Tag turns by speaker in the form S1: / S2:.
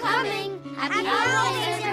S1: coming. Happy, Happy holidays,